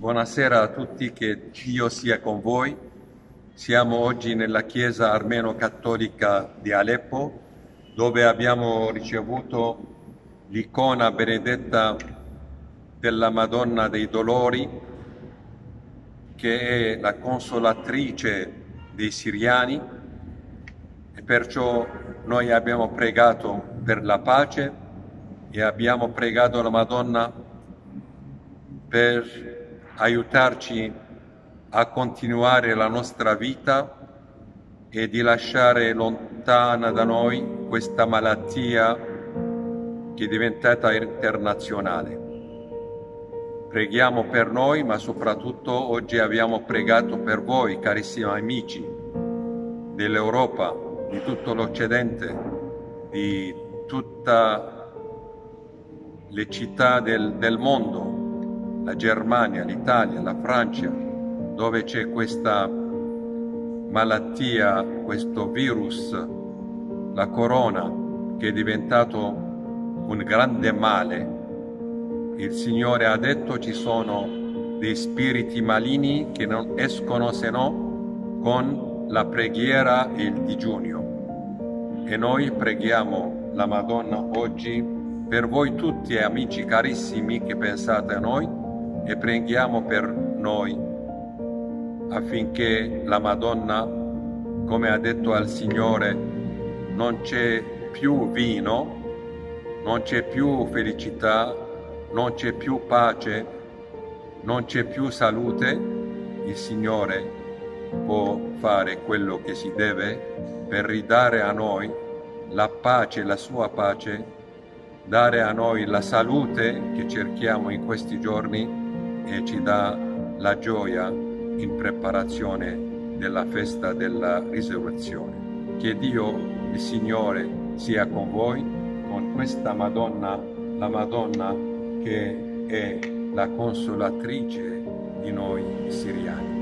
Buonasera a tutti, che Dio sia con voi. Siamo oggi nella chiesa armeno-cattolica di Aleppo, dove abbiamo ricevuto l'icona benedetta della Madonna dei Dolori, che è la consolatrice dei siriani, e perciò noi abbiamo pregato per la pace e abbiamo pregato la Madonna per aiutarci a continuare la nostra vita e di lasciare lontana da noi questa malattia che è diventata internazionale. Preghiamo per noi, ma soprattutto oggi abbiamo pregato per voi, carissimi amici dell'Europa, di tutto l'Occidente, di tutte le città del, del mondo, la Germania, l'Italia, la Francia, dove c'è questa malattia, questo virus, la corona, che è diventato un grande male. Il Signore ha detto ci sono dei spiriti maligni che non escono se no con la preghiera e il digiunio. E noi preghiamo la Madonna oggi per voi tutti amici carissimi che pensate a noi e preghiamo per noi affinché la Madonna, come ha detto al Signore, non c'è più vino, non c'è più felicità, non c'è più pace, non c'è più salute, il Signore può fare quello che si deve per ridare a noi la pace, la sua pace, dare a noi la salute che cerchiamo in questi giorni e ci dà la gioia in preparazione della festa della risurrezione. Che Dio, il Signore, sia con voi, con questa Madonna, la Madonna che è la consolatrice di noi siriani.